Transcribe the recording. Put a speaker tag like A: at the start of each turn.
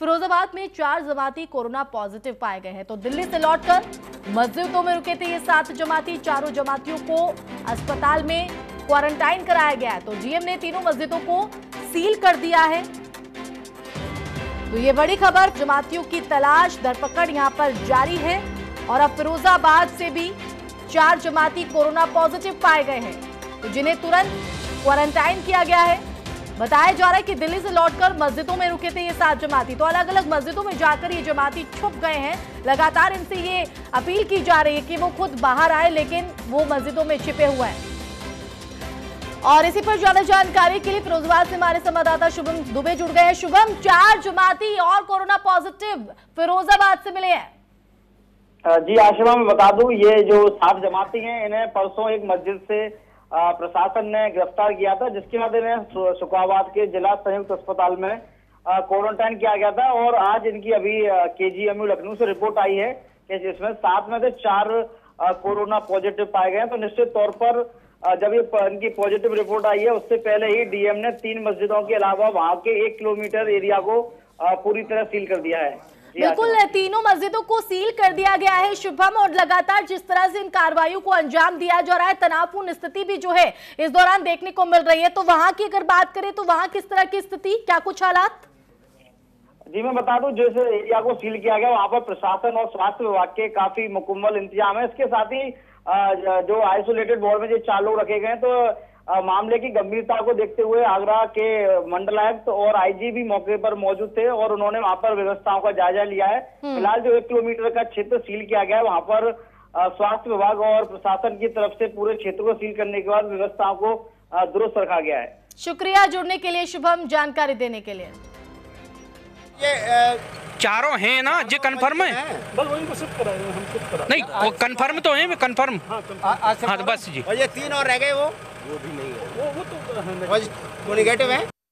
A: फिरोजाबाद में चार जमाती कोरोना पॉजिटिव पाए गए हैं। तो दिल्ली से लौटकर मस्जिदों में रुके थे ये सात जमाती। चारों जमातियों को अस्पताल में क्वारंटाइन कराया गया है। तो जीएम ने तीनों मस्जिदों को सील कर दिया है। तो ये बड़ी खबर, जमातियों की तलाश धरपकड़ यहाँ पर जारी है और अब फिरोजाबाद से भी चार जमाती कोरोना पॉजिटिव पाए गए हैं। तो जिन्हें तुरंत क्वारंटाइन किया गया है। बताया जा रहा है कि दिल्ली से लौटकर मस्जिदों में रुके थे ये सात जमाती। तो अलग अलग मस्जिदों में जाकर ये जमाती छुप गए हैं। लगातार इनसे ये अपील की जा रही है कि वो खुद बाहर आए, लेकिन वो मस्जिदों में छिपे हुए हैं। और इसी पर ज़्यादा जानकारी के लिए फिरोजाबाद से हमारे संवाददाता शुभम दुबे जुड़ गए हैं। शुभम, चार जमाती और कोरोना पॉजिटिव फिरोजाबाद से मिले हैं।
B: जी आशिमा मैं बता दूँ, ये जो सात जमाती हैं, इन्हें परसों एक मस्जिद से प्रशासन ने गिरफ़्तार किया था, जिसके बाद इन्हें शुकाबाद के जिला संयुक्त अस्पताल में क्वारंटाइन किया गया था और आज इनकी अभी केजीएमयू लखनऊ से रिपोर्ट आई है कि जिसमें सात में से चार कोरोना पॉजिटिव पाए गए हैं। तो निश्चित तौर पर जब ये इनकी पॉजिटिव रिपोर्ट आई है, उससे पहले ही डीएम ने तीन मस्जिदों के अलावा वहाँ के एक किलोमीटर एरिया को पूरी तरह सील कर दिया है।
A: बिल्कुल तीनों मस्जिदों को सील कर दिया गया है शुभम और लगातार जिस तरह से इन कार्रवाई को अंजाम दिया जा रहा है तनावपूर्ण स्थिति भी जो है इस दौरान देखने को मिल रही है। तो वहाँ की अगर बात करें तो वहाँ किस तरह की स्थिति क्या कुछ हालात?
B: जी मैं बता दूँ जिस एरिया को सील किया गया वहाँ पर प्रशासन और स्वास्थ्य विभाग के काफ़ी मुकम्मल इंतज़ाम है। इसके साथ ही जो आइसोलेटेड वार्ड में जो चार लोग रखे गए तो मामले की गंभीरता को देखते हुए आगरा के मंडलायुक्त और आईजी भी मौके पर मौजूद थे और उन्होंने वहाँ पर व्यवस्थाओं का जायजा लिया है। हम्म। फ़िलहाल जो एक किलोमीटर का क्षेत्र सील किया गया है वहाँ पर स्वास्थ्य विभाग और प्रशासन की तरफ़ से पूरे क्षेत्र को सील करने के बाद व्यवस्थाओं को दुरुस्त रखा गया है।
A: शुक्रिया जुड़ने के लिए शुभम जानकारी देने के लिए।
C: ये चारों हैं ना? जो कन्फर्म है?
D: बस वही को शिफ्ट कराए हम शिफ्ट करा
C: नहीं वो कन्फर्म तो है कन्फर्म
D: हाँ,
C: हाँ तो बस जी।
E: और ये तीन और रह गए वो?
D: वो भी नहीं है। वो वो तो
E: नेगेटिव है?